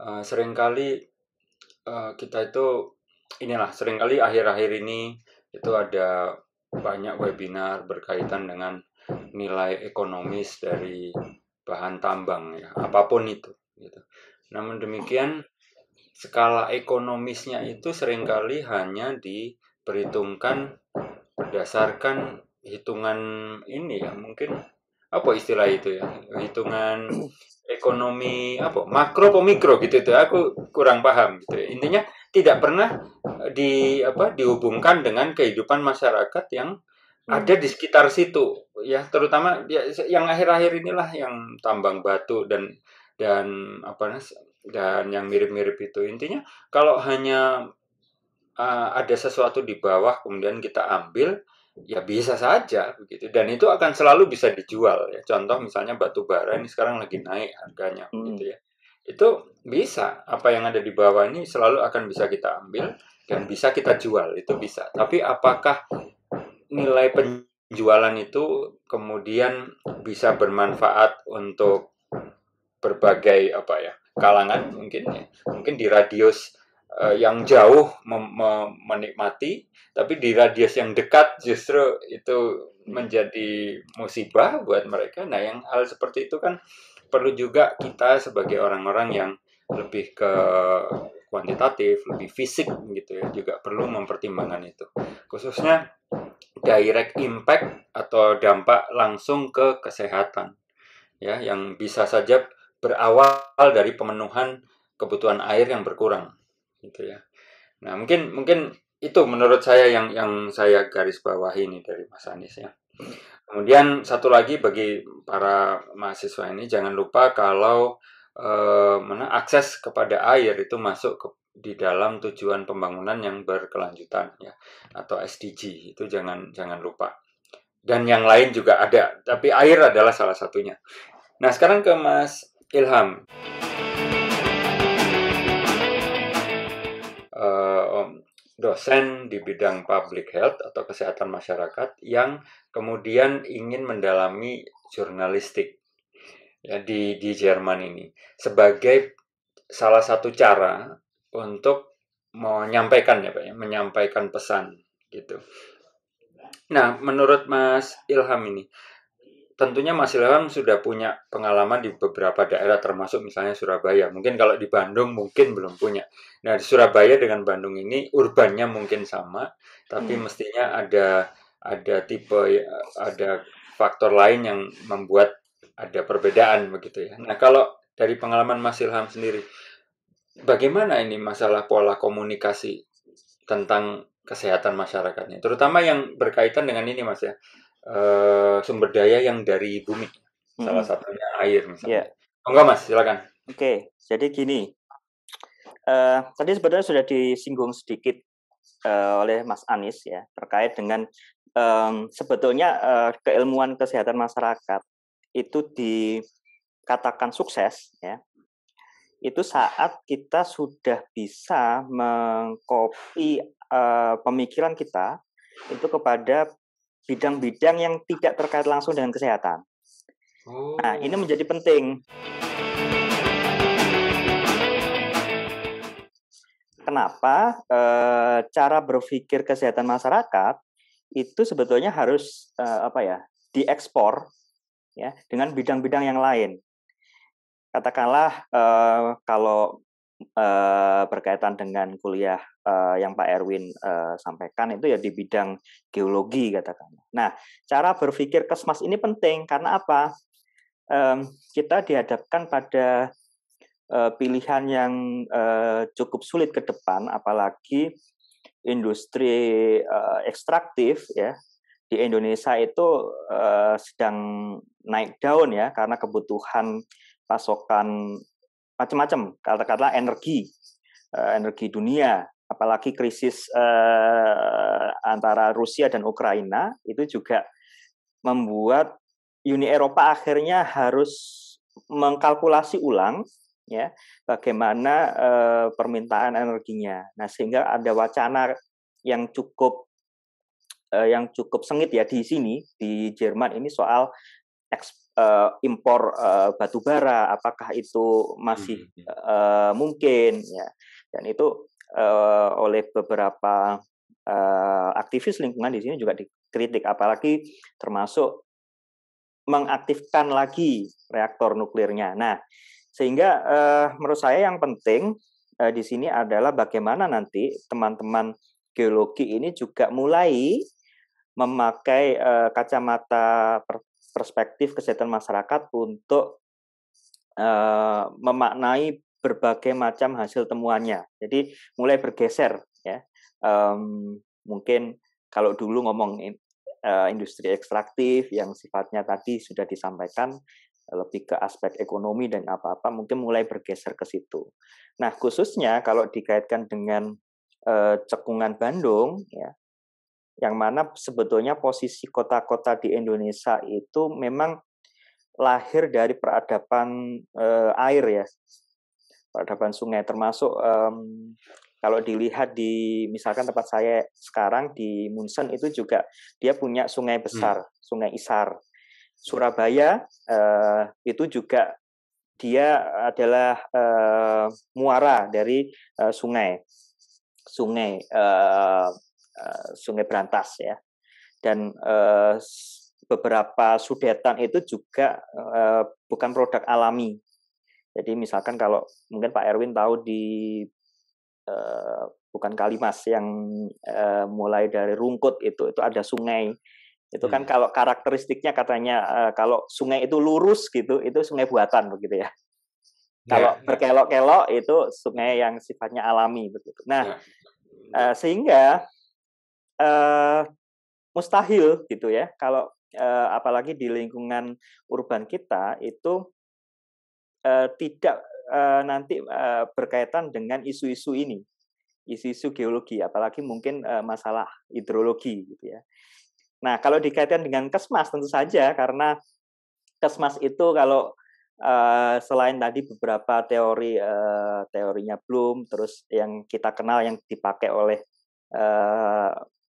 uh, sering kali uh, kita itu inilah sering kali akhir-akhir ini itu ada banyak webinar berkaitan dengan nilai ekonomis dari bahan tambang ya apa pun itu gitu. Namun demikian skala ekonomisnya itu sering kali hanya diperhitungkan berdasarkan hitungan ini ya mungkin apa istilah itu ya hitungan ekonomi apa makro atau mikro gitu itu aku kurang paham gitu ya. intinya tidak pernah di apa dihubungkan dengan kehidupan masyarakat yang hmm. ada di sekitar situ ya terutama ya, yang akhir-akhir inilah yang tambang batu dan dan apa dan yang mirip-mirip itu intinya kalau hanya uh, ada sesuatu di bawah kemudian kita ambil ya bisa saja begitu. Dan itu akan selalu bisa dijual ya. Contoh misalnya batu bara ini sekarang lagi naik harganya hmm. gitu ya. Itu bisa apa yang ada di bawah ini selalu akan bisa kita ambil dan bisa kita jual itu bisa. Tapi apakah nilai penjualan itu kemudian bisa bermanfaat untuk berbagai apa ya kalangan mungkin ya? Mungkin di radius uh, yang jauh menikmati tapi di radius yang dekat justru itu menjadi musibah buat mereka. Nah, yang hal seperti itu kan perlu juga kita sebagai orang-orang yang lebih ke kuantitatif, lebih fisik gitu ya, juga perlu mempertimbangkan itu. Khususnya direct impact atau dampak langsung ke kesehatan. Ya, yang bisa saja berawal dari pemenuhan kebutuhan air yang berkurang gitu ya. Nah, mungkin mungkin itu menurut saya yang yang saya garis bawahi ini dari Mas Anies ya. Kemudian satu lagi bagi para mahasiswa ini jangan lupa kalau eh, mana akses kepada air itu masuk ke di dalam tujuan pembangunan yang berkelanjutan ya atau SDG itu jangan jangan lupa. Dan yang lain juga ada, tapi air adalah salah satunya. Nah, sekarang ke Mas Ilham. Dosen di bidang public health atau kesehatan masyarakat yang kemudian ingin mendalami jurnalistik ya, di di Jerman ini sebagai salah satu cara untuk menyampaikan ya Pak ya, menyampaikan pesan gitu. Nah, menurut Mas Ilham ini tentunya Mas Ilham sudah punya pengalaman di beberapa daerah termasuk misalnya Surabaya. Mungkin kalau di Bandung mungkin belum punya. Nah, di Surabaya dengan Bandung ini urbannya mungkin sama, tapi hmm. mestinya ada ada tipe ada faktor lain yang membuat ada perbedaan begitu ya. Nah, kalau dari pengalaman Mas Ilham sendiri bagaimana ini masalah pola komunikasi tentang kesehatan masyarakatnya, terutama yang berkaitan dengan ini Mas ya uh, sumber daya yang dari bumi. Hmm. Salah satunya air misalnya. Yeah. Oh enggak Mas, silakan. Oke, okay, jadi gini. Uh, tadi sebenarnya sudah disinggung sedikit uh, oleh Mas Anies ya terkait dengan um, sebetulnya uh, keilmuan kesehatan masyarakat itu dikatakan sukses ya itu saat kita sudah bisa mengcopy uh, pemikiran kita itu kepada bidang-bidang yang tidak terkait langsung dengan kesehatan. Oh. Nah, ini oh. menjadi penting. Kenapa e, cara berpikir kesehatan masyarakat itu sebetulnya harus e, apa ya diekspor ya dengan bidang-bidang yang lain. Katakanlah e, kalau uh, berkaitan dengan kuliah uh, yang Pak Erwin uh, sampaikan itu ya di bidang geologi katakan. Nah, cara berpikir kesmas ini penting karena apa? Um, kita dihadapkan pada uh, pilihan yang uh, cukup sulit ke depan, apalagi industri uh, ekstraktif ya di Indonesia itu uh, sedang naik daun ya karena kebutuhan pasokan macam-macam katakanlah energi uh, energi dunia apalagi krisis uh, antara Rusia dan Ukraina itu juga membuat Uni Eropa akhirnya harus mengkalkulasi ulang ya bagaimana uh, permintaan energinya. Nah sehingga ada wacana yang cukup yang cukup sengit ya di sini di Jerman ini soal uh, impor uh, batu bara apakah itu masih uh, mungkin ya. Dan itu uh, oleh beberapa uh, aktivis lingkungan di sini juga dikritik. Apalagi termasuk mengaktifkan lagi reaktor nuklirnya. Nah, sehingga uh, menurut saya yang penting uh, di sini adalah bagaimana nanti teman-teman geologi ini juga mulai memakai uh, kacamata perspektif kesehatan masyarakat untuk uh, memaknai berbagai macam hasil temuannya. Jadi mulai bergeser ya. Um, mungkin kalau dulu ngomong uh, industri ekstraktif yang sifatnya tadi sudah disampaikan lebih ke aspek ekonomi dan apa-apa mungkin mulai bergeser ke situ. Nah, khususnya kalau dikaitkan dengan uh, cekungan Bandung ya yang mana sebetulnya posisi kota-kota di Indonesia itu memang lahir dari peradaban uh, air ya peradaban sungai termasuk um, kalau dilihat di misalkan tempat saya sekarang di Munsen itu juga dia punya sungai besar, hmm. sungai Isar. Surabaya uh, itu juga dia adalah uh, muara dari uh, sungai, sungai uh, uh, sungai Berantas ya, dan uh, beberapa sudetan itu juga uh, bukan produk alami. Jadi misalkan kalau mungkin Pak Erwin tahu di uh, bukan Kalimas yang uh, mulai dari Rungkut itu itu ada sungai itu kan hmm. kalau karakteristiknya katanya uh, kalau sungai itu lurus gitu itu sungai buatan begitu ya. ya kalau ya. berkelok-kelok itu sungai yang sifatnya alami begitu. Nah, ya. uh, sehingga uh, mustahil gitu ya kalau uh, apalagi di lingkungan urban kita itu uh, tidak uh, nanti uh, berkaitan dengan isu-isu ini, isu-isu geologi, apalagi mungkin uh, masalah hidrologi gitu ya. Nah, kalau dikaitkan dengan kesmas tentu saja karena kesmas itu kalau selain tadi beberapa teori teorinya Bloom, terus yang kita kenal yang dipakai oleh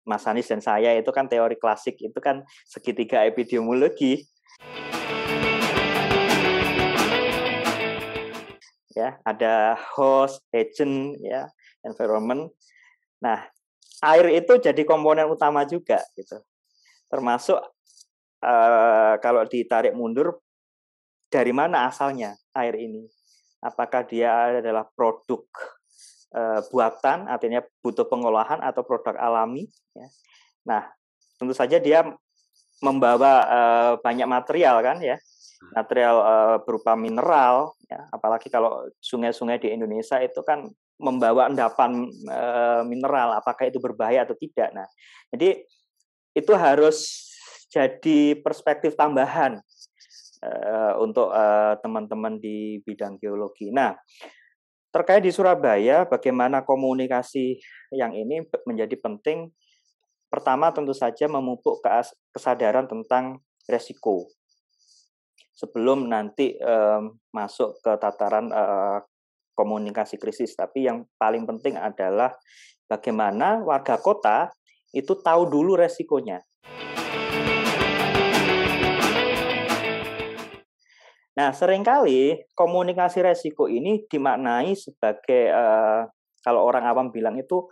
Mas Anies dan saya itu kan teori klasik itu kan segitiga epidemiologi. Ya, ada host, agent, ya, environment. Nah, air itu jadi komponen utama juga gitu termasuk uh, kalau ditarik mundur dari mana asalnya air ini apakah dia adalah produk uh, buatan artinya butuh pengolahan atau produk alami ya. nah tentu saja dia membawa uh, banyak material kan ya material uh, berupa mineral ya apalagi kalau sungai-sungai di Indonesia itu kan membawa endapan mineral apakah itu berbahaya atau tidak nah jadi itu harus jadi perspektif tambahan untuk teman eh, teman-teman di bidang geologi. Nah, terkait di Surabaya, bagaimana komunikasi yang ini menjadi penting. Pertama, tentu saja memupuk kesadaran tentang resiko sebelum nanti masuk ke tataran uh, komunikasi krisis. Tapi yang paling penting adalah bagaimana warga kota itu tahu dulu resikonya. Nah, sering kali komunikasi resiko ini dimaknai sebagai uh, kalau orang awam bilang itu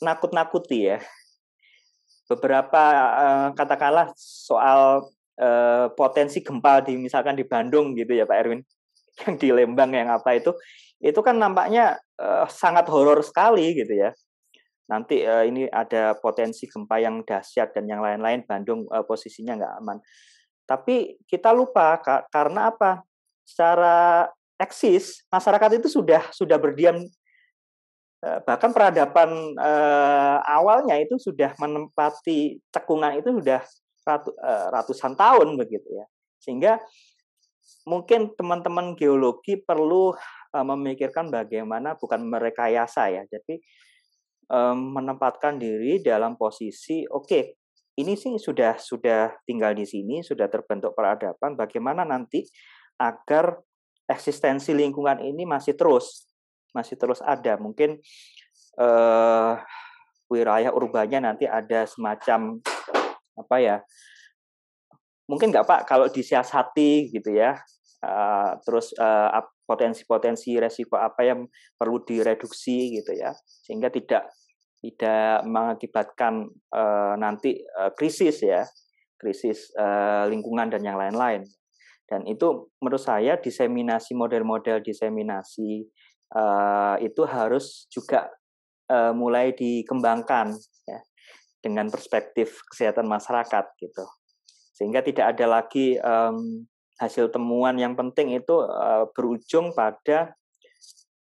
nakut-nakuti ya. Beberapa uh, katakanlah soal uh, potensi gempa di misalkan di Bandung gitu ya Pak Erwin, [laughs] yang di Lembang yang apa itu, itu kan nampaknya uh, sangat horor sekali gitu ya nanti uh, ini ada potensi gempa yang dahsyat dan yang lain-lain Bandung uh, posisinya nggak aman. Tapi kita lupa ka karena apa? Secara eksis masyarakat itu sudah sudah berdiam uh, bahkan peradaban uh, awalnya itu sudah menempati cekungan itu sudah ratu, uh, ratusan tahun begitu ya. Sehingga mungkin teman-teman geologi perlu uh, memikirkan bagaimana bukan merekayasa ya. Jadi um, menempatkan diri dalam posisi oke okay, ini sih sudah sudah tinggal di sini sudah terbentuk peradaban bagaimana nanti agar eksistensi lingkungan ini masih terus masih terus ada. Mungkin uh, wilayah urbannya nanti ada semacam apa ya mungkin nggak pak kalau disiasati gitu ya uh, terus uh, potensi-potensi resiko apa yang perlu direduksi gitu ya sehingga tidak tidak mengakibatkan uh, nanti uh, krisis ya krisis uh, lingkungan dan yang lain-lain. Dan itu menurut saya diseminasi model-model diseminasi uh, itu harus juga uh, mulai dikembangkan ya dengan perspektif kesehatan masyarakat gitu. Sehingga tidak ada lagi um, hasil temuan yang penting itu uh, berujung pada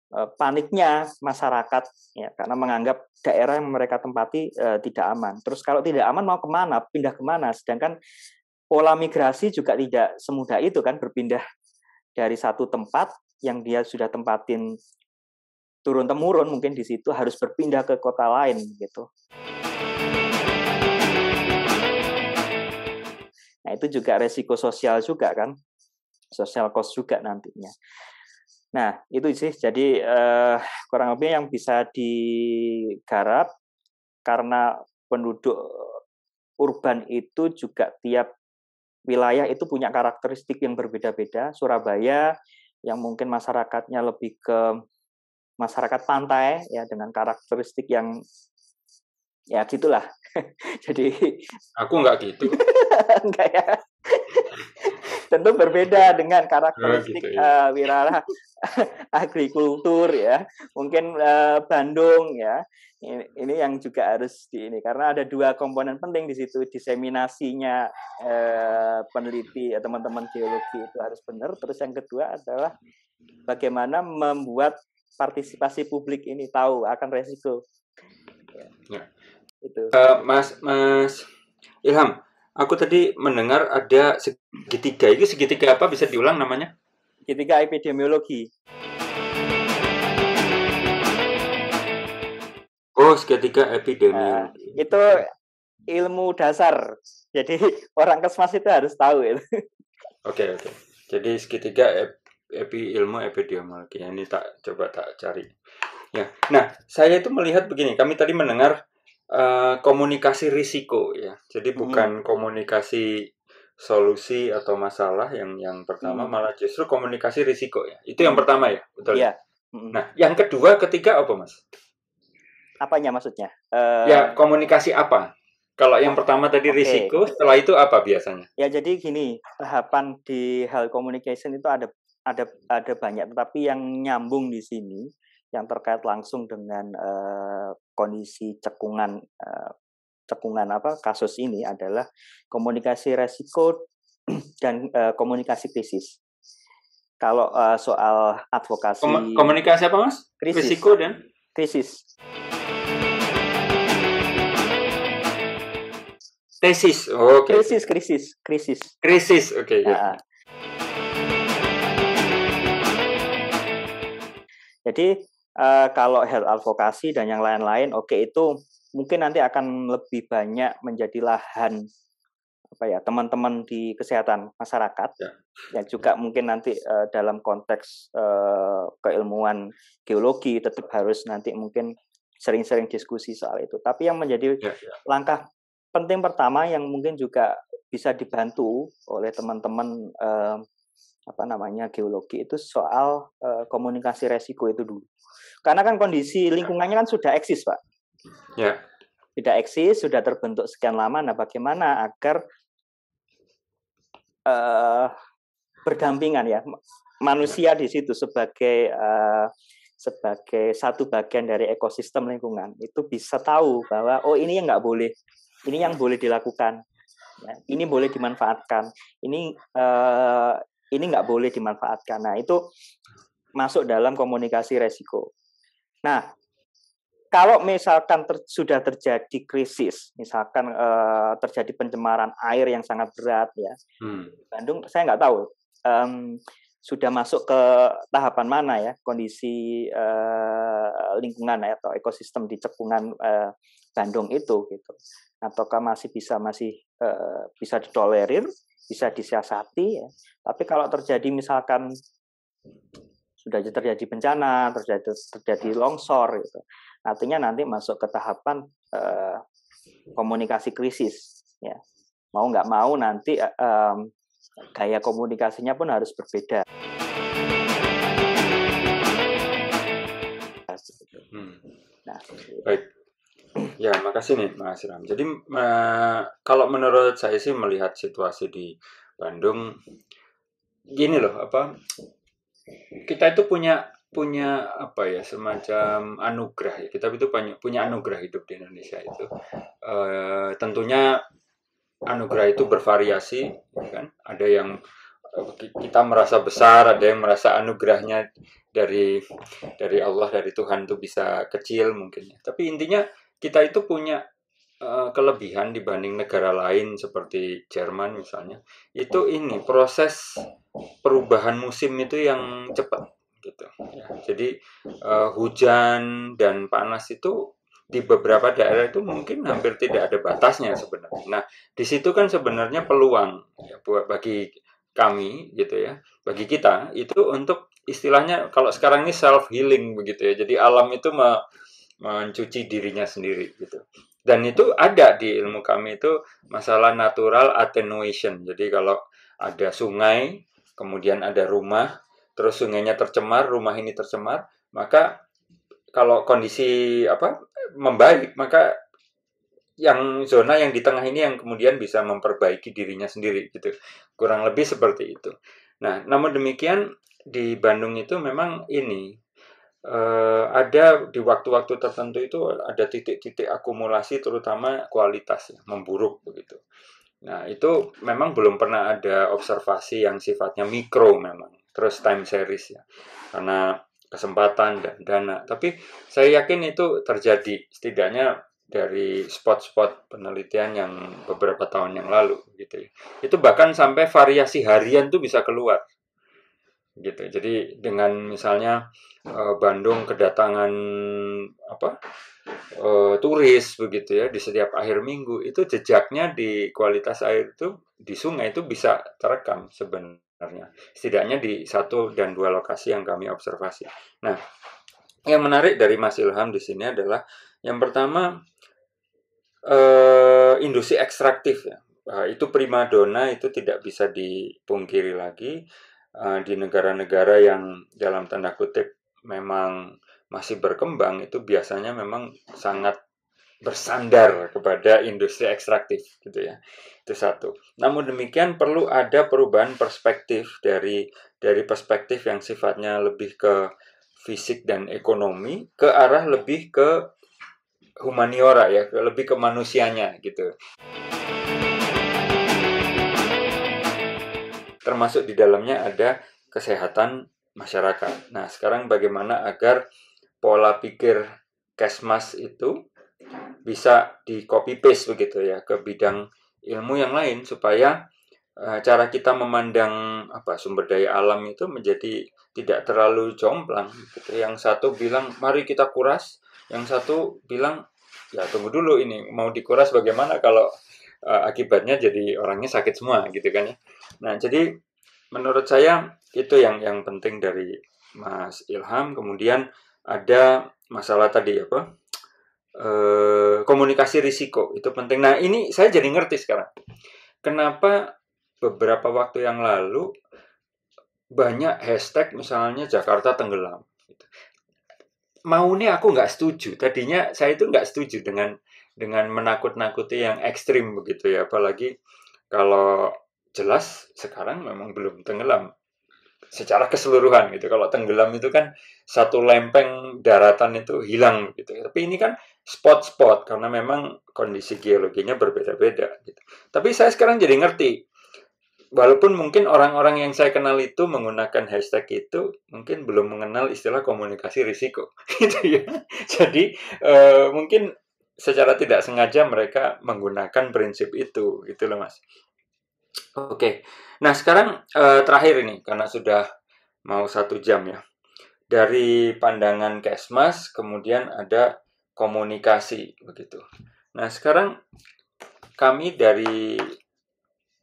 paniknya masyarakat ya karena menganggap daerah yang mereka tempati uh, tidak aman. Terus kalau tidak aman mau ke mana? Pindah ke mana? Sedangkan pola migrasi juga tidak semudah itu kan berpindah dari satu tempat yang dia sudah tempatin turun temurun mungkin di situ harus berpindah ke kota lain gitu. Nah itu juga resiko sosial juga kan, sosial cost juga nantinya. Nah itu sih jadi eh, kurang lebih yang bisa digarap karena penduduk urban itu juga tiap wilayah itu punya karakteristik yang berbeda-beda. Surabaya yang mungkin masyarakatnya lebih ke masyarakat pantai ya dengan karakteristik yang ya gitulah. [laughs] Jadi aku nggak gitu. [laughs] enggak ya. Tentu berbeda dengan karakteristik oh, gitu, ya. uh, wirara [laughs] agrikultur ya. Mungkin uh, Bandung ya. Ini, ini yang juga harus di ini karena ada dua komponen penting di situ diseminasinya uh, peneliti ya, teman-teman geologi itu harus benar. Terus yang kedua adalah bagaimana membuat partisipasi publik ini tahu akan resiko. Ya. ya. Itu. Uh, mas Mas Ilham, aku tadi mendengar ada segitiga. Itu segitiga apa? Bisa diulang namanya? Segitiga epidemiologi. Oh, segitiga epidemiologi. Uh, itu ilmu dasar. Jadi [laughs] orang kesmas itu harus tahu itu. Oke, okay, oke. Okay. Jadi segitiga epi ilmu epidemiologi. Ini tak coba tak cari. Ya. Nah, saya itu melihat begini, kami tadi mendengar uh, komunikasi risiko ya. Jadi bukan hmm. komunikasi solusi atau masalah yang yang pertama hmm. malah justru komunikasi risiko ya. Itu yang pertama ya, betul. Iya. Hmm. Nah, yang kedua, ketiga apa, Mas? Apanya maksudnya? Uh... Ya, komunikasi apa? Kalau yang pertama tadi okay. risiko, setelah itu apa biasanya? Ya jadi gini, tahapan di hal communication itu ada ada ada banyak, tetapi yang nyambung di sini yang terkait langsung dengan uh, kondisi cekungan uh, cekungan apa kasus ini adalah komunikasi resiko [clears throat] dan uh, komunikasi krisis. Kalau uh, soal advokasi Kom komunikasi apa mas? Krisis. Risiko dan krisis. Tesis, oh, okay. krisis, krisis, krisis. Krisis, oke. Okay. Nah, Jadi uh, kalau health advocacy dan yang lain-lain, oke okay, itu mungkin nanti akan lebih banyak menjadi lahan apa ya teman-teman di kesehatan masyarakat ya, yang juga mungkin nanti uh, dalam konteks uh, keilmuan geologi tetap harus nanti mungkin sering-sering diskusi soal itu. Tapi yang menjadi ya, ya. langkah penting pertama yang mungkin juga bisa dibantu oleh teman-teman uh, apa namanya geologi itu soal uh, komunikasi resiko itu dulu. Karena kan kondisi lingkungannya kan sudah eksis, Pak. Ya. Sudah eksis, sudah terbentuk sekian lama. Nah, bagaimana agar uh, berdampingan ya manusia di situ sebagai uh, sebagai satu bagian dari ekosistem lingkungan itu bisa tahu bahwa oh ini yang nggak boleh, ini yang boleh dilakukan, ya, ini boleh dimanfaatkan, ini uh, ini nggak boleh dimanfaatkan. Nah, itu masuk dalam komunikasi resiko. Nah, kalau misalkan ter, sudah terjadi krisis, misalkan uh, terjadi pencemaran air yang sangat berat ya, hmm. Bandung saya nggak tahu um, sudah masuk ke tahapan mana ya kondisi uh, lingkungan ya, atau ekosistem di cekungan uh, Bandung itu gitu, ataukah masih bisa masih uh, bisa ditolerir bisa disiasati ya. Tapi kalau terjadi misalkan sudah terjadi bencana, terjadi terjadi longsor gitu. Artinya nanti masuk ke tahapan eh, komunikasi krisis ya. Mau nggak mau nanti eh, gaya komunikasinya pun harus berbeda. Hmm. Nah, baik. Ya, makasih nih Mas Ram. Jadi uh, kalau menurut saya sih melihat situasi di Bandung gini loh, apa kita itu punya punya apa ya semacam anugerah ya kita itu punya punya anugerah hidup di Indonesia itu uh, tentunya anugerah itu bervariasi, ya kan? Ada yang eh, kita merasa besar, ada yang merasa anugerahnya dari dari Allah dari Tuhan itu bisa kecil mungkin. ya. Tapi intinya kita itu punya eh, kelebihan dibanding negara lain seperti Jerman misalnya. Itu ini proses perubahan musim itu yang cepat gitu. Ya. Jadi eh, hujan dan panas itu di beberapa daerah itu mungkin hampir tidak ada batasnya sebenarnya. Nah, di situ kan sebenarnya peluang ya buat bagi kami gitu ya, bagi kita itu untuk istilahnya kalau sekarang ini self healing begitu ya. Jadi alam itu me, mencuci dirinya sendiri gitu. Dan itu ada di ilmu kami itu masalah natural attenuation. Jadi kalau ada sungai, kemudian ada rumah, terus sungainya tercemar, rumah ini tercemar, maka kalau kondisi apa membaik, maka yang zona yang di tengah ini yang kemudian bisa memperbaiki dirinya sendiri gitu. Kurang lebih seperti itu. Nah, namun demikian di Bandung itu memang ini eh, ada di waktu-waktu tertentu itu ada titik-titik akumulasi terutama kualitas ya, memburuk begitu. Nah, itu memang belum pernah ada observasi yang sifatnya mikro memang. Terus time series ya. Karena kesempatan dan dana. Tapi saya yakin itu terjadi setidaknya dari spot-spot penelitian yang beberapa tahun yang lalu gitu ya. Itu bahkan sampai variasi harian tuh bisa keluar. Gitu. Jadi dengan misalnya eh, Bandung kedatangan apa? eh, turis begitu ya di setiap akhir minggu itu jejaknya di kualitas air itu di sungai itu bisa terekam sebenarnya setidaknya di satu dan dua lokasi yang kami observasi. Nah, yang menarik dari Mas Ilham di sini adalah yang pertama eh, industri ekstraktif ya. Eh, itu primadona itu tidak bisa dipungkiri lagi Eh, di negara-negara yang dalam tanda kutip memang masih berkembang itu biasanya memang sangat bersandar kepada industri ekstraktif gitu ya. Itu satu. Namun demikian perlu ada perubahan perspektif dari dari perspektif yang sifatnya lebih ke fisik dan ekonomi ke arah lebih ke humaniora ya, lebih ke manusianya gitu. Termasuk di dalamnya ada kesehatan masyarakat. Nah, sekarang bagaimana agar pola pikir Kesmas itu bisa di copy paste begitu ya ke bidang ilmu yang lain supaya uh, cara kita memandang apa sumber daya alam itu menjadi tidak terlalu jomplang gitu. Yang satu bilang mari kita kuras, yang satu bilang ya tunggu dulu ini mau dikuras bagaimana kalau uh, akibatnya jadi orangnya sakit semua gitu kan ya. Nah, jadi menurut saya itu yang yang penting dari Mas Ilham. Kemudian ada masalah tadi apa? Eh, komunikasi risiko itu penting. Nah, ini saya jadi ngerti sekarang. Kenapa beberapa waktu yang lalu banyak hashtag misalnya Jakarta tenggelam. Gitu. Maunya aku nggak setuju. Tadinya saya itu nggak setuju dengan dengan menakut-nakuti yang ekstrim begitu ya. Apalagi kalau jelas sekarang memang belum tenggelam secara keseluruhan gitu. Kalau tenggelam itu kan satu lempeng daratan itu hilang gitu. Tapi ini kan spot-spot karena memang kondisi geologinya berbeda-beda gitu. Tapi saya sekarang jadi ngerti. Walaupun mungkin orang-orang yang saya kenal itu menggunakan hashtag itu mungkin belum mengenal istilah komunikasi risiko [laughs] gitu ya. Jadi uh, mungkin secara tidak sengaja mereka menggunakan prinsip itu gitu loh Mas. Oke, nah sekarang eh, terakhir ini karena sudah mau satu jam ya. Dari pandangan Kesmas, kemudian ada komunikasi begitu. Nah sekarang kami dari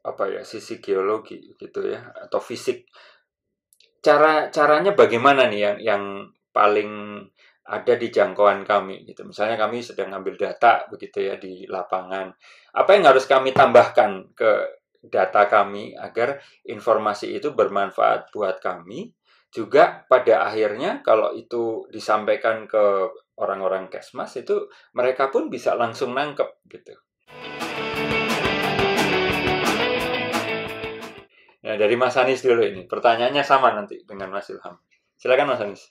apa ya sisi geologi gitu ya atau fisik cara caranya bagaimana nih yang yang paling ada di jangkauan kami gitu misalnya kami sedang ngambil data begitu ya di lapangan apa yang harus kami tambahkan ke data kami agar informasi itu bermanfaat buat kami. Juga pada akhirnya kalau itu disampaikan ke orang-orang kesmas itu mereka pun bisa langsung nangkep gitu. Nah dari Mas Anis dulu ini pertanyaannya sama nanti dengan Mas Ilham. Silakan Mas Anis.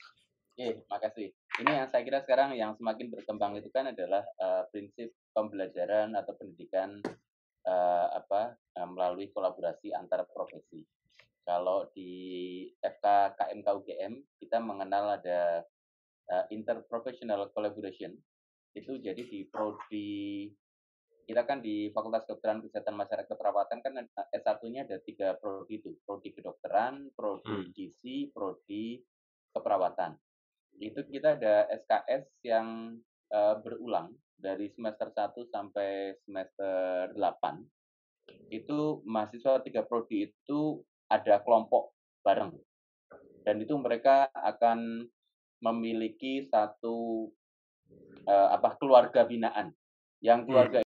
Oke, makasih. Ini yang saya kira sekarang yang semakin berkembang itu kan adalah uh, prinsip pembelajaran atau pendidikan uh, apa uh, melalui kolaborasi antar profesi. Kalau di FK KMK UGM kita mengenal ada uh, interprofessional collaboration itu jadi di prodi kita kan di Fakultas Kedokteran Kesehatan Masyarakat Perawatan kan S1-nya ada tiga prodi itu, prodi kedokteran, prodi hmm. gizi, prodi keperawatan. Itu kita ada SKS yang uh, berulang dari semester 1 sampai semester 8. Itu mahasiswa tiga prodi itu ada kelompok bareng. Dan itu mereka akan memiliki satu uh, apa keluarga binaan. Yang keluarga hmm